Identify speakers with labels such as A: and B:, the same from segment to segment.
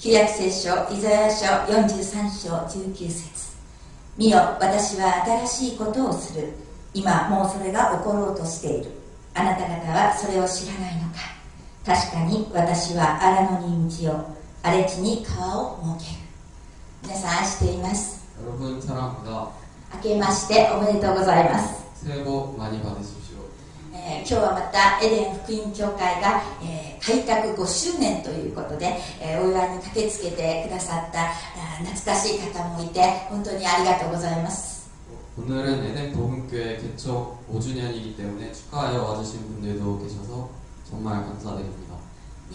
A: 旧約聖書イザヤ書43章19節。見よ私は新しいことをする。今もうそれが起ころうとしている。あなた方はそれを知らないのか。確かに私は荒野に道を荒れ地に川を設ける。皆さん愛しています。明けましておめでとうございます。えー今日はまたエデン福音教会が、えー開拓5周年ということで、えーお祝いに駆けつけてくださったあー懐かしい方もいて本当にありがとうございます
B: 오늘은 에덴 복음교회 개척 5주년이기 때문에 축하하여 와주신 분들도 계셔서 정말 감사드립니다.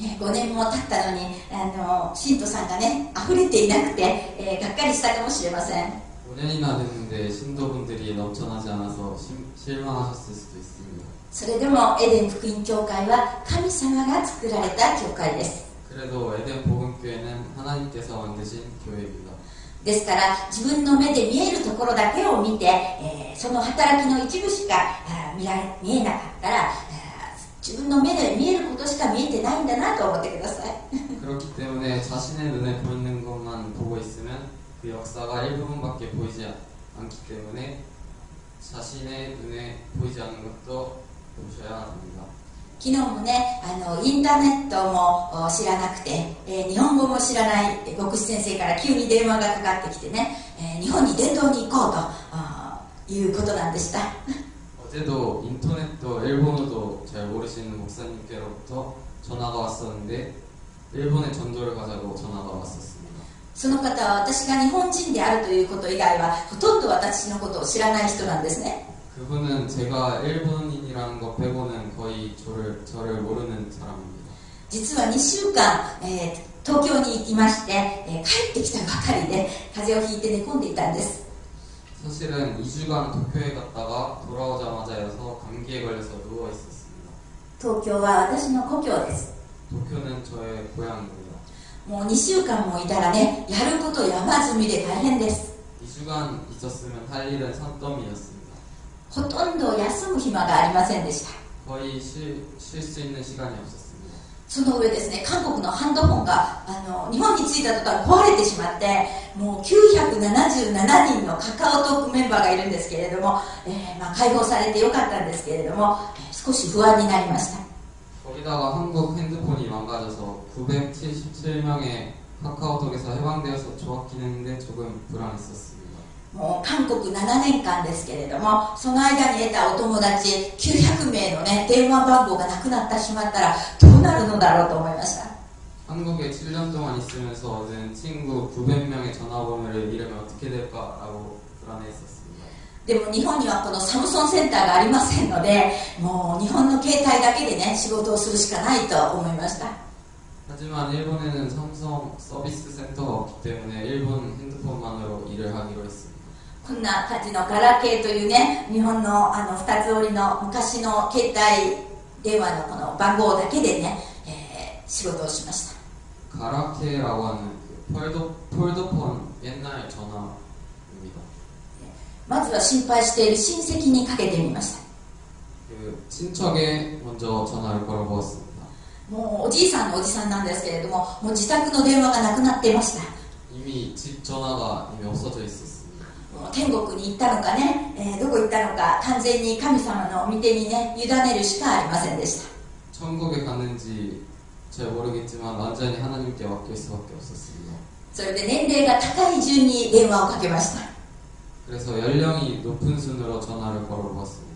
A: ね、5年も経ったのにあの信徒さんがね溢れていなくて、えーがっかりしたかもしれません
B: 5년이나 됐는데 신도분들이 넘쳐나지 않아서 심- 실망하셨을 수도 있습니다.
A: それでもエデン福音教会は神様が作られた教会ですですから自分の目で見えるところだけを見て、えー、その働きの一部しか見られ見えなかったら自分の目で見えることしか見えてないんだなと思ってください。
B: 역사가 일부분밖에 보이지 않기 때문에 자신의 눈에 보이지 않는 것도
A: 昨日もねあのインターネットもお知らなくて、えー日本語も知らないえー牧師先生から急に電話がかかってきてね、えー日本に伝道に行こうとあーいうことなんでした
B: 어제도 인터넷도 일본어도 잘 모르시는 목사님께로부터 전화가 왔었는데 일본에 전도를 가자고 전화가 왔었습니다.
A: その方は私が日本人であるということ以外はほとんど私のことを知らない人なんですね
B: 그분은 제가 일본인 이라는 것 빼고는 거의 저를, 저를 모르는 사람입니다.
A: 実は2週間、えー東京に行きまして、えー帰ってきたばかりで風邪をひいて寝込んでいたんです
B: 사실은 2주간 도쿄에 갔다가 돌아오자마자여서 감기에 걸려서 누워 있었습니다.
A: 東京は私の故郷です
B: 도쿄는 저의 고향입니다.
A: もう2週間もいたらねやること山積みで大変です
B: 2주간 있었으면 할 일은 산더미였습니다.
A: ほとんど休む暇がありませんでした
B: 거의 쉴 수 있는 시간이 없었습니다.
A: その上ですね韓国のハンドフォンがあの日本に着いた途端壊れてしまってもう977人のカカオトークメンバーがいるんですけれども、えーまあ、解放されてよかったんですけれども、えー少し不安になりました
B: 거기다가 한국 핸드폰이 망가져서 977명의 카카오톡에서 해방되어서 좋았긴 했는데 조금 불안했었습니다. 다.
A: もう韓国7年間ですけれどもその間に得たお友達900名のね電話番号がなくなってしまったらどうなるのだろうと思いました
B: 한국에 7년 동안 있으면서 얻은 친구 900명의 전화번호를 잃으면 어떻게 될까라고 불안해했었습니다.
A: でも日本にはこのサムソンセンターがありませんのでもう日本の携帯だけでね仕事をするしかないと思いました
B: 하지만 일본에는 삼성 서비스 센터가 없기 때문에 일본 핸드폰만으로 일을 하기로 했습니다.
A: こんな感じのガラケーというね日本のあの二つ折りの昔の携帯電話のこの番号だけでね、えー仕事をしました
B: 가라케라고 하는 그 폴더, 폴더폰 옛날 전화입니다.
A: まずは心配している親戚にかけてみました
B: 그 친척에 먼저 전화를 걸어보았습니다.
A: もうおじいさんのおじさんなんですけれどももう自宅の電話がなくなっていました
B: 이미 집 전화가 이미 없어져 있었습니다.
A: もう 天国に行ったのかね、えーどこ行ったのか完全に神様の御手にね委ねるしかありませんでした
B: 천국에 갔는지 잘 모르겠지만 완전히 하나님께 맡길 수밖에 없었습니다.
A: それで年齢が高い順に電話をかけました
B: 그래서 연령이 높은 순으로 전화를 걸어보았습니다.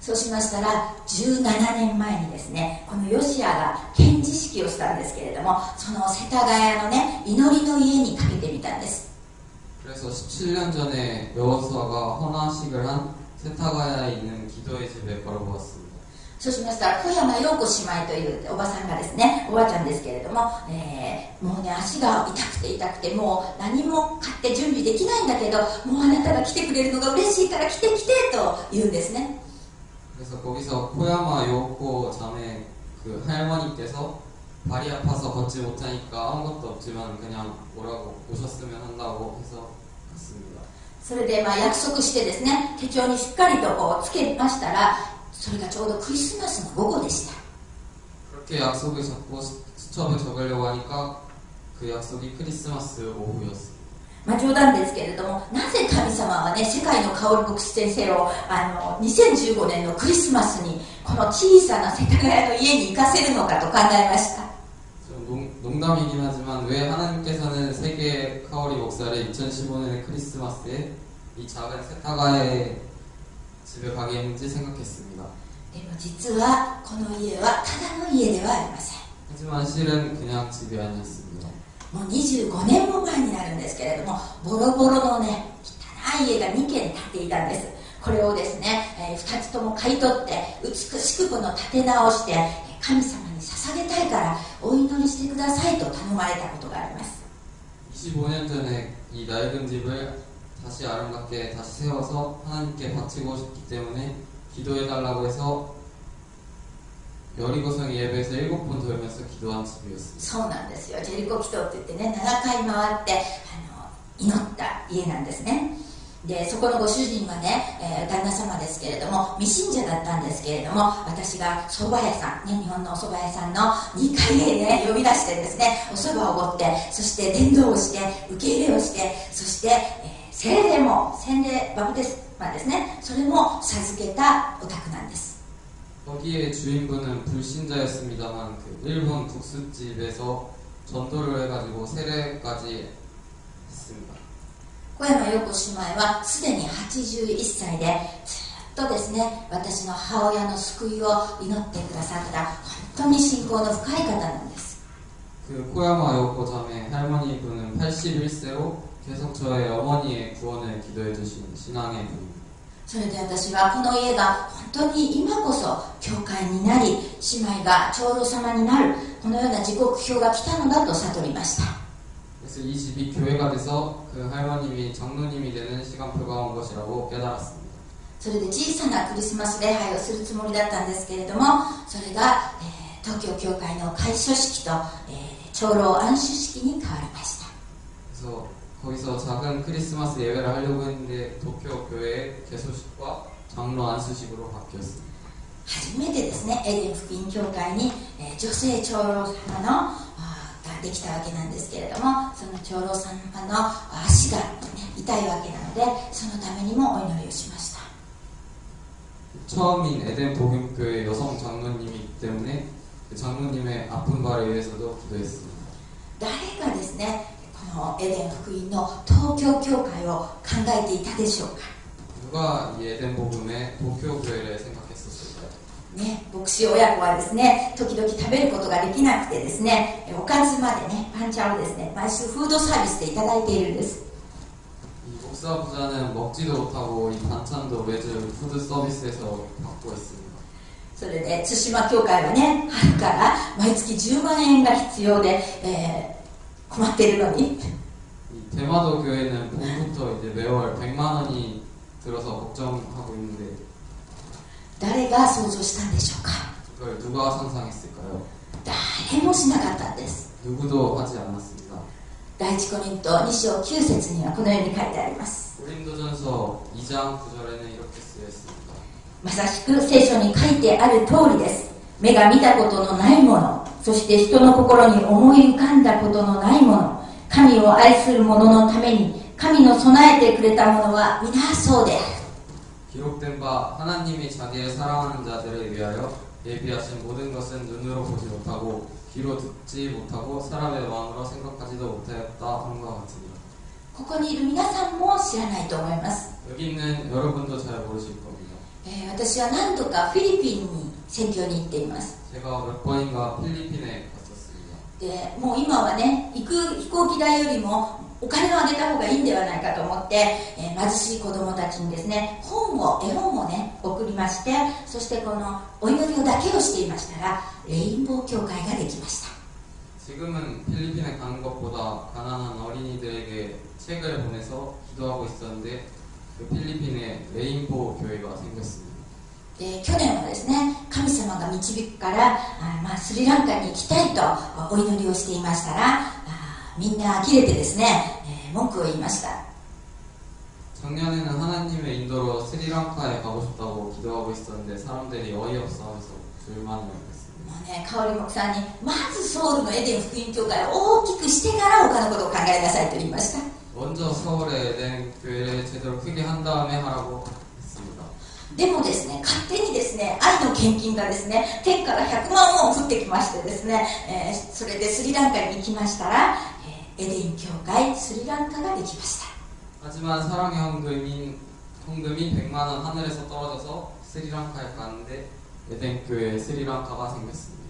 A: そうしましたら17年前にですねこのヨシアが献辞式をしたんですけれどもその世田谷のね祈りの家にかけてみたんです
B: 그래서 17년 전에 여호수아가 헌화식을 한 세타가야에 있는 기도의 집에 걸어보았습니다.
A: そうしましたら小山陽子姉妹というおばさんがですねおばあちゃんですけれども、えーもうね足が痛くて痛くてもう何も買って準備できないんだけどもうあなたが来てくれるのが嬉しいから来て来てと言うんですね
B: 그래서 거기서 코야마 요코 자매 그 할머니께서 발이 아파서 걷지 못하니까 아무것도 없지만 그냥 오라고 오셨으면 한다고 해서 갔습니다.
A: それでまあ約束してですね手帳にしっかりとこうつけましたらそれがちょうどクリスマスの午後でした
B: 그렇게 약속을 잡고 수- 수첩에 적으려고 하니까 그 약속이 크리스마스 오후였습니다.
A: まあ、冗談ですけれどもなぜ神様はね世界の香り牧師先生をあの2015年のクリスマスにこの小さな世田谷の家に行かせるのかと考えました
B: 좀 농, 농담이긴 하지만 왜 하나님께서는 세계 카오리 목사를 2015년의 크리스마스에 이 작은 세타가의 집에 가게 했는지 생각했습니다.
A: でも実はこの家はただの家ではありません
B: 하지만 실은 그냥 집이 아니었습니다.
A: もう25年も前になるんですけれどもボロボロのね汚い家が2軒建っていたんですこれをですね、え2つとも買い取って美しくこの建て直してえー神様に 捧げたいからお祈りしてくださいと頼まれたことがあります
B: 25년 전에 이 낡은 집을 다시 아름답게 다시 세워서 하나님께 바치고 싶기 때문에 기도해달라고 해서 여리고성 예배에서 일곱 번 돌면서 기도한 집이었습니다.
A: そうなんですよジェリコ祈祷って言ってね7回回ってあの祈った家なんですね でそこのご主人はね、えー旦那様ですけれども未信者だったんですけれども私が蕎麦屋さん、ね、日本のお蕎麦屋さんの2階へね呼び出してですねお蕎麦をおごってそして伝道をして受け入れをしてそして、えー聖霊も洗礼バプテスマですねそれも授けたお宅なんです
B: 거기에 주인분은 불신자였습니다만 그 일본 국수집에서 전도를 해가지고 세례까지 했습니다.
A: 小山陽子姉妹はすでに81歳でずっとですね私の母親の救いを祈ってくださった本当に信仰の深い方なんです
B: 그 코야마 요코 자매 할머니 분은 81세로 계속 저의 어머니의 구원을 기도해 주신 신앙의 분입니다.
A: それで私はこの家が本当に今こそ教会になり姉妹が長老様になるこのような時刻表が来たのだと悟りました
B: 그래서 이 집이 교회가 돼서 그 할머님이 장로님이 되는 시간표가 온 것이라고 깨달았습니다.
A: それで小さなクリスマス礼拝をするつもりだったんですけれどもそれが、えー東京教会の開所式と、えー長老安守式に変わりました
B: 그래서 거기서 작은 크리스마스 예배를 하려고 했는데 도쿄 교회의 개소식과 장로 안수식으로 바뀌었습니다.
A: 初めてですねエデン福音教会に、えー女性長老様の あーができたわけなんですけれどもその長老様の足が、ね、痛いわけなのでそのためにもお祈りをしました
B: 처음인 에덴 복음교회 여성 장로님이기 때문에 그 장로님의 아픈 발에 의해서도 기도했습니다.
A: 誰がですねこのエデン福音の東京教会を考えていたでしょうか
B: 누가 이 에덴 복음의 도쿄 교회를 생각했었을까요?
A: ね、牧師親子はですね時々食べることができなくてですねえおかずまでねパンチャをですね毎週フードサービスでいただいているんです
B: 이 목사 부자는 먹지도 못하고 이 반찬도 매주 푸드 서비스에서 받고 있습니다.
A: それで対馬教会はね春から毎月10万円が必要で、えー困っているのに
B: 이 대마도 교회는 봄부터 이제 매월 100만 원이 들어서 걱정하고 있는데
A: 誰が想像したんでしょうか？誰もしなかったんです。第一コリント二章九節にはこのように書いてあります。まさしく聖書に書いてある通りです。目が見たことのないものそして人の心に思い浮かんだことのないもの神を愛する者のために神の備えてくれたものは皆そうである
B: 기록된 바 하나님이 자기의 사랑하는 자들을 위하여 예비하신 모든 것은 눈으로 보지 못하고 귀로 듣지 못하고 사람의 마음으로 생각하지도 못하였다 함과 같으니라.
A: ここにいる皆さんも知らないと思います、
B: 여기 있는 여러분도 잘 모르실 겁니다.
A: えー私は何度かフィリピンに宣教に行っています
B: 제가 몇 번인가 필리핀에 갔었습니다.
A: でもう今はね行く飛行機代よりも お金をあげた方がいいんではないかと思って、えー貧しい子供たちにですね本を絵本をね送りましてそしてこのお祈りをだけをしていましたらレインボー教会ができました
B: 지금은 필리핀에 가는 것보다 가난한 어린이들에게 책을 보내서 기도하고 있었는데 그 필리핀에 레인보우 교회가 생겼습니다.
A: で去年はですね神様が導くからあ、まあ、スリランカに行きたいとお祈りをしていましたらあ みんな呆れてですね、えー文句を言いました
B: 작년에는 하나님의 인도로 스리랑카에 가고 싶다고 기도하고 있었는데 사람들이 어이없어 하면서 불만을 했습니다.
A: もうね、香織木さんに、まずソウルのエデン福音教会を大きくしてから他のことを考えなさいと言いました。
B: 먼저 서울에 에덴 교회를 제대로 크게 한 다음에 하라고 했습니다.
A: でもですね、勝手にですね、愛の献金がですね、天から100万ウォン降ってきましてですね、えーそれでスリランカに行きましたら、えーエデン教会スリランカができました。
B: 하지만 사랑의 헌금인 헌금이 100만 원 하늘에서 떨어져서 스리랑카에 갔는데 에덴 교회에 스리랑카가 생겼습니다.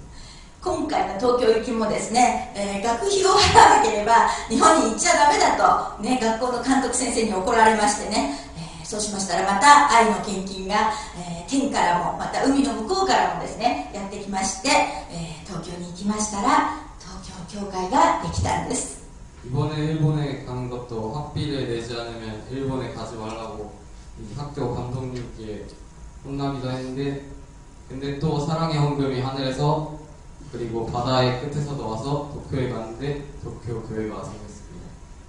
A: 今回の東京行きもですね、えー学費を払わなければ日本に行っちゃダメだと、ね、学校の監督先生に怒られましてね、えー そうしましたらまた愛の献金が、えー天からもまた海の向こうからもですねやってきまして、えー東京に行きましたら東京教会ができたんです
B: 이번에 일본에 가는 것도 학비를 내지 않으면 일본에 가지 말라고 이 학교 감독님께 혼나기도 했는데 근데 또 사랑의 헌금이 하늘에서 그리고 바다의 끝에서도 와서 도쿄에 갔는데 도쿄 교회가 생겼습니다.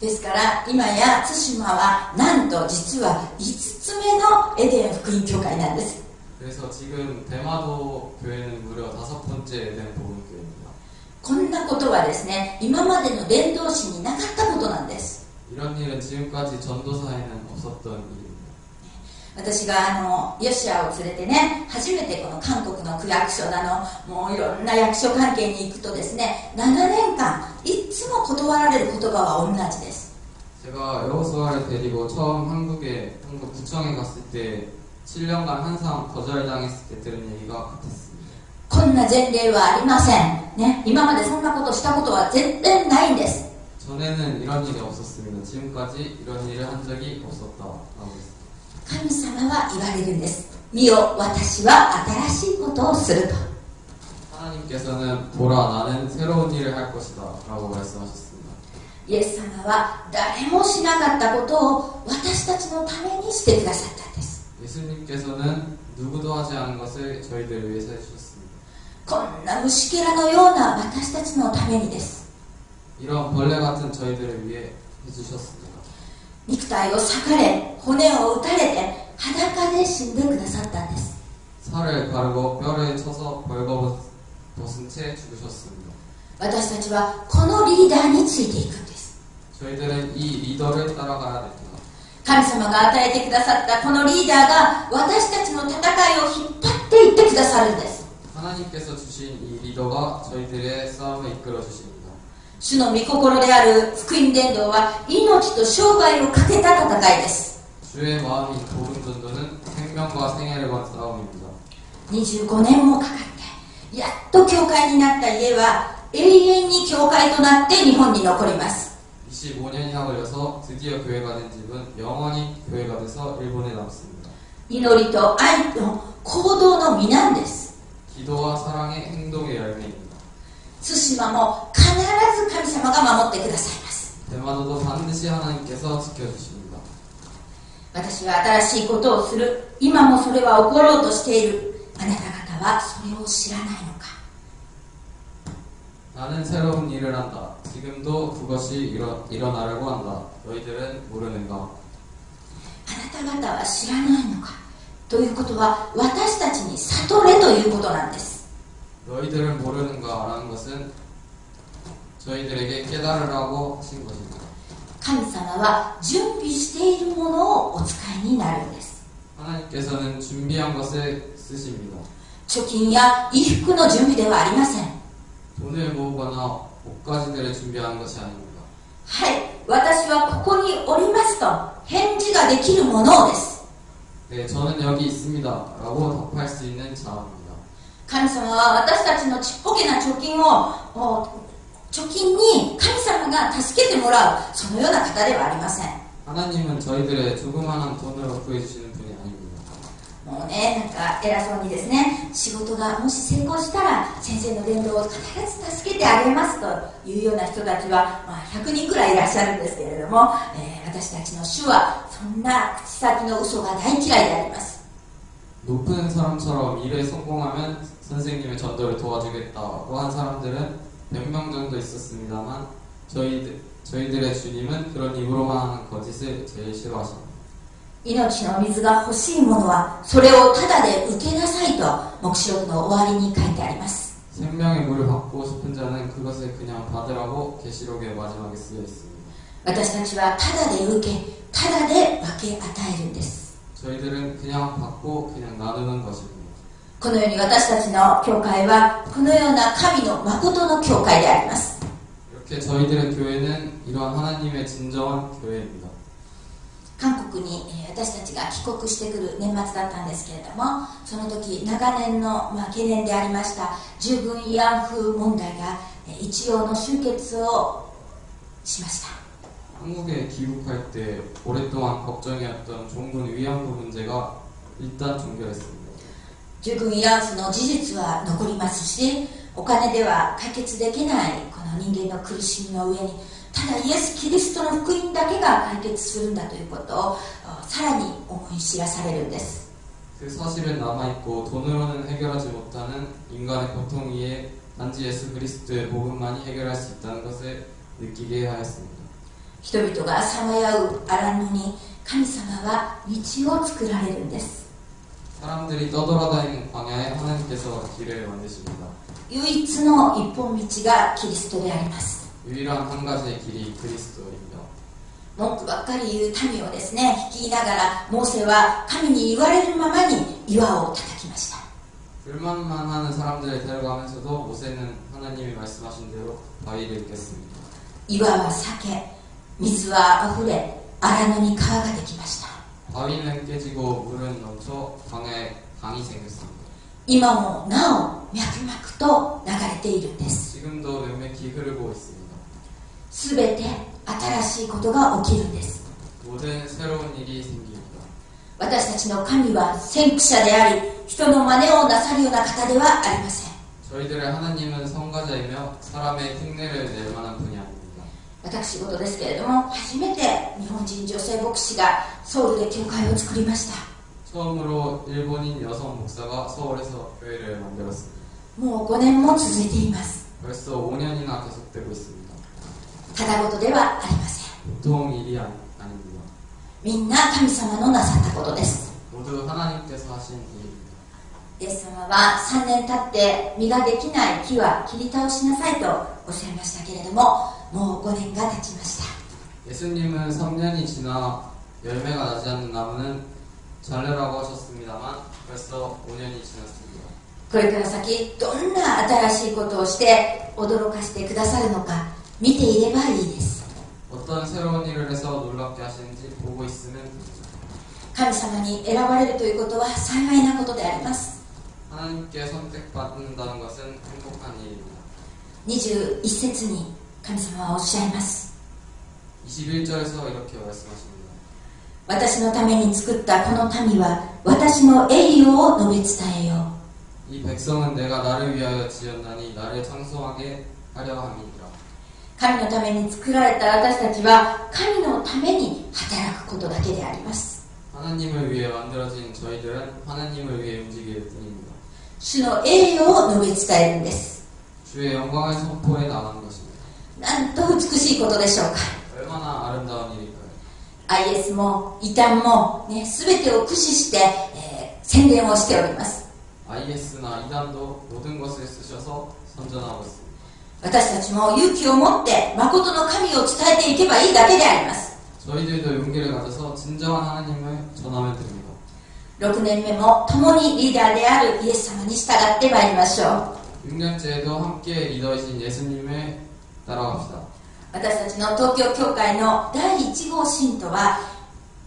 A: ですから今や対馬はなんと実は5つ目のエデン福音教会なんです。こんなことはですね、今までの伝道師になかったことなんです。私があのヨシアを連れてね初めてこの韓国の区役所だのもういろんな役所関係に行くとですね7年間いつも断られる言葉は同じです
B: 제가 여호수아를 데리고 처음 한국에 한국 구청에 갔을 때 7년간 항상 거절당했을 때 들은 얘기가 같았습니다.
A: こんな前例はありません、ね、今までそんなことしたことは全然ないんです
B: 전에는 이런 일이 없었습니다. 지금까지 이런 일을 한 적이 없었다라고 했습니다.
A: 神様は言われるんです見よ私は新しいことをすると
B: 하나님께서는 보라 나는 새로운 일을 할 것이다 라고 말씀하셨습니다.
A: イエス様は誰もしなかったことを私たちのためにしてくださったんです
B: 예수님께서는 누구도 하지 않은 것을 저희들을 위해서 해주셨습니다.
A: こんな虫けらのような私たちのためにです
B: 이런 벌레 같은 저희들을 위해 해주셨습니다.
A: 肉体を裂かれ骨を打たれて裸で死んでくださったんです
B: 살을 가르고 뼈를 쳐서 벌거벗은 채 죽으셨습니다.
A: 私たちはこのリーダーについていくんです
B: 저희들은 이 리더를 따라가야 됩니다.
A: 神様が与えてくださったこのリーダーが私たちの戦いを引っ張っていってくださるんです
B: 하나님께서 주신 이 리더가 저희들의 싸움을 이끌어 주십니다. 다.
A: 主の御心である福音伝道は命と生涯をかけた戦いです
B: 주의 마음인 복음 전도는 생명과 생애를 건 싸움입니다.
A: 25年もかかってやっと教会になった家は永遠に教会となって日本に残ります
B: 25년이나 걸려서 드디어 교회가 된 집은 영원히 교회가 돼서 일본에 남습니다.
A: 祈りと愛と行動の実なんです
B: 기도와 사랑의 행동의 열매입니다.
A: 対馬も必ず神様が守ってくださいます
B: 대마도도 반드시 하나님께서 지켜주십니다.
A: 私は新しいことをする今もそれは起ころうとしているあなた方はそれを知らないのか
B: 나는 새로운 일을 한다. 지금도 그것이 일어, 일어나려고 한다. 너희들은 모르는가?
A: あなた方は知らないのかということは私たちに悟れということなんです
B: 너희들은 모르는가라는 것은 저희들에게 깨달으라고 하신 것입니다.
A: 神様は準備しているものをお使いになるんです
B: 하나님께서는 준비한 것을 쓰십니다.
A: 貯金や衣服の準備ではありません
B: 돈을 모으거나 옷가지들을 준비하는 것이 아닙니다.
A: はい私はここにおりますと返事ができるものです
B: 네, 저는 여기 있습니다. 라고 답할 수 있는 자입니다.
A: 神様は私たちのちっぽけな貯金をお貯金に神様が助けてもらうそのような方ではありません
B: 하나님은 저희들의 조그마한 돈으로 구해주시는 분이 아닙니다.
A: もうねなんか偉そうにですね仕事がもし成功したら先生の伝道を必ず助けてあげますというような人たちは、まあ、100人くらいいらっしゃるんですけれども、えー私たちの主はそんな口先の嘘が大嫌いであります
B: 높은 사람처럼 일에 성공하면 선생님의 전도를 도와주겠다고 한 사람들은 100명 정도 있었습니다만 저희들, 저희들의 주님은 그런 입으로만 하는 거짓을 제일 싫어하십니다.
A: 命の水が欲しい者はそれをただで受けなさいと黙示録の終わりに書いてあります
B: 생명의 물을 받고 싶은 자는 그것을 그냥 받으라고 계시록의 마지막에 쓰여 있습니다.
A: 私たちはただで受けただで分け与えるんです
B: 저희들은 그냥 받고 그냥 나누는 것입니다.
A: このように私たちの教会はこのような神の誠の教会であります
B: 이렇게 저희들의 교회는 이러한 하나님의 진정한 교회입니다.
A: 韓国にえー私たちが帰国してくる年末だったんですけれどもその時長年の、まあ、懸念でありました従軍慰安婦問題がえー一応の終結をしました
B: 한국에 귀국할 때 오랫동안 걱정이었던 종군 위안부 문제가 일단 종결했습니다.
A: 従軍慰安婦の事実は残りますしお金では解決できないこの人間の苦しみの上にただイエス・キリストの福音だけが解決するんだということをあさらに思い知らされるんです
B: 그 사실은 남아있고 돈으로는 해결하지 못하는 인간의 고통 위에 단지 예수 그리스도의 복음만이 해결할 수 있다는 것을 느끼게 하였습니다.
A: 人々がさまよう荒野に神様は道を作られるんです
B: 사람들이 떠돌아다니는 광야에 하나님께서 길을 만드십니다.
A: 唯一の一本道がキリストであります
B: 유일한 한 가지의 길이 그리스도입니다.
A: 文句ばっかり言う民をですね率いながらモーセは神に言われるままに岩を叩きました
B: 불만만 하는 사람들을 데려가면서도 모세는 하나님이 말씀하신 대로 바위를 깼습니다.
A: 岩は裂け水は溢れ荒野に川ができました
B: 바위는 깨지고 물은 넘쳐 강에 강이 생겼습니다.
A: 今もなお脈々と流れているんです
B: 지금도 맥맥히 흐르고 있습니다.
A: すべて新しいことが起きるんです
B: 모든 새로운 일이 생깁니다.
A: 私たちの神は先駆者であり人の真似をなさるような方ではありません
B: 저희들의 하나님은 성가자이며 사람의 흉내를 낼 만한 분이 아닙니다.
A: 私事ですけれども初めて日本人女性牧師がソウルで教会を作りました
B: 처음으로 일본인 여성 목사가 서울에서 교회를 만들었습니다.
A: もう5年も続いています
B: 벌써 5년이나 계속되고 있습니다.
A: ただごとではありません
B: 보통 일이 아니, 아닙니다.
A: みんな神様のなさったことです
B: 모두 하나님께서 하신 일입니다.
A: イエス様は3年経って実ができない木は切り倒しなさいとおっしゃいましたけれども もう5年が経ちました
B: 예수님은 3년이 지나 열매가 나지 않는 나무는 잘라라고 하셨습니다만 벌써 5년이 지났습니다.
A: これから先どんな新しいことをして驚かしてくださるのか見ていればいいです
B: 어떤 새로운 일을 해서 놀랍게 하시는지 보고 있으면 됩니다.
A: 神様に選ばれるということは幸いなことであります
B: 하나님께 선택받는다는 것은 행복한 일입니다.
A: 21節に 神様はおっしゃいます
B: 21절에서 이렇게 말씀하십니다.
A: 私のために作ったこの民は私の栄誉を述べ伝えよう
B: 이 백성은 내가 나를 위하여 지었나니 나를 창송하게 하려 함이니라.
A: 神のために作られた私たちは神のために働くことだけであります
B: 하나님을 위해 만들어진 저희들은 하나님을 위해 움직일 뿐입니다.
A: 主の栄誉を述べ伝えるんです
B: 주의 영광을 선포해 나가는 것입니다. 다.
A: なんと美しいことでしょうか
B: 얼마나 아름다운 일일까요?
A: IS も異端も、ね、全てを駆使して、えー宣伝をしております
B: IS나 이단도 모든 것을 쓰셔서 선전하고 있습니다.
A: 私たちも勇気を持って誠の神を伝えていけばいいだけであります
B: 저희들도 용기를 가져서 진정한 하나님을 전하면 됩니다.
A: 6年目も共にリーダーであるイエス様に従ってまいりましょう
B: 6년째에도 함께 리더이신 예수님을 따라갑시다.
A: 私たちの東京教会の第1号信徒は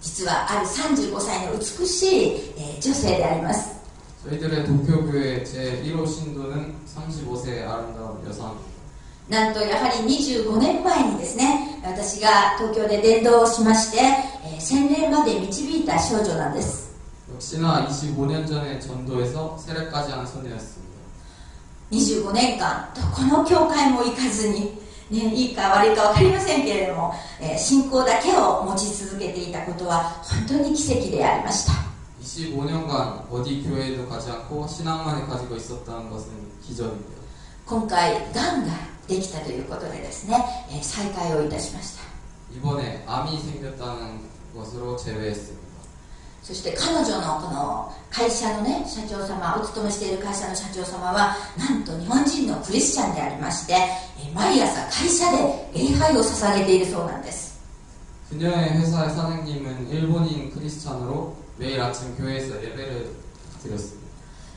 A: 実はある35歳の美しい、えー女性であります
B: 저희들의 도쿄교회 제1호 신도는 35세의 아름다운 여성입니다.
A: なんとやはり25年前にですね私が東京で伝道をしまして、えー洗礼まで導いた少女なんです
B: 역시나 25년 전에 전도에서 세례까지 한 소녀였습니다.
A: 25年間どこの教会も行かずに、 ね、いいか悪いか分かりませんけれども、えー信仰だけを持ち続けていたことは本当に奇跡でありました
B: 25년간 어디 교회에도 가지 않고 신앙만을 가지고 있었다는 것은 기적입니다.
A: 今回がんができたということでですね、えー再会をいたしました
B: 이번에 암이 생겼다는 것으로 제외했습니다.
A: そして彼女のこの会社のね社長様お勤めしている会社の社長様はなんと日本人のクリスチャンでありましてえ毎朝会社で礼拝を捧げているそうなんです
B: 그녀의 회사의 사장님은 일본인 크리스찬으로 매일 아침 교회에서 예배를 드렸습니다.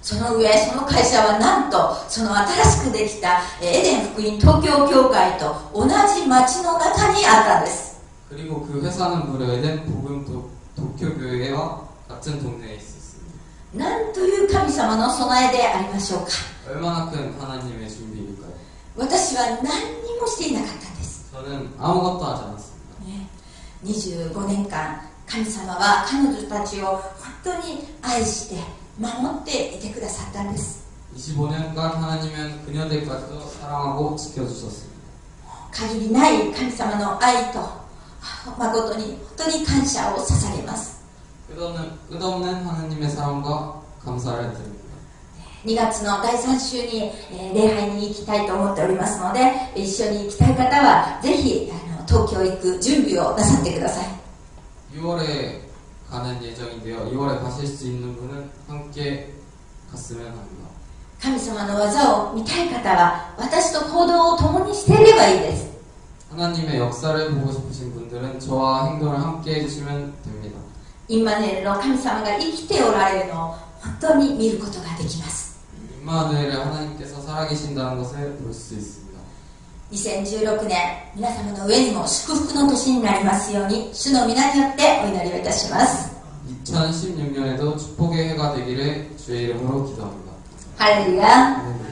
A: その上その会社はなんとその新しくできたえエデン福音東京教会と同じ町の中にあったんです
B: 그리고 그 회사는 무려 에덴 복음 도, 도쿄교회와 같은 동네에 있었습니다.
A: なんという神様の備えでありましょうか
B: 얼마나 큰 하나님의 준비일까요?
A: 私は何にもしていなかったんです
B: 저는 아무것도 하지 않았습니다.
A: ね、25年間神様は彼女たちを本当に愛して守っていてくださったんです
B: 25년간 하나님은 그녀들까지도 사랑하고 지켜주셨습니다.
A: 限りない神様の愛と 誠に本当に感謝を捧げます
B: 끝없는, 끝없는 하나님의 사랑과 감사를 드립니다.
A: 2月の第3週に、えー礼拝に行きたいと思っておりますので一緒に行きたい方はぜひあの東京行く準備をなさってください
B: 6월에 가는 예정인데요. 2월에 가실 수 있는 분은 함께 갔으면 합니다.
A: 神様の技を見たい方は私と行動を共にしていればいいです
B: 하나님의 역사를 보고 싶으신 분들은 저와 행동을 함께 해주시면 됩니다.
A: インマヌエルの神様が生きておられるのを本当に見ることができます
B: 임마누엘의 하나님께서 살아계신다는 것을 볼 수 있습니다.
A: 2016年皆様の上にも祝福の年になりますように主の皆によってお祈りをいたします
B: 2016년에도 축복의 해가 되기를 주의 이름으로 기도합니다.
A: ハレルヤ
B: 아멘.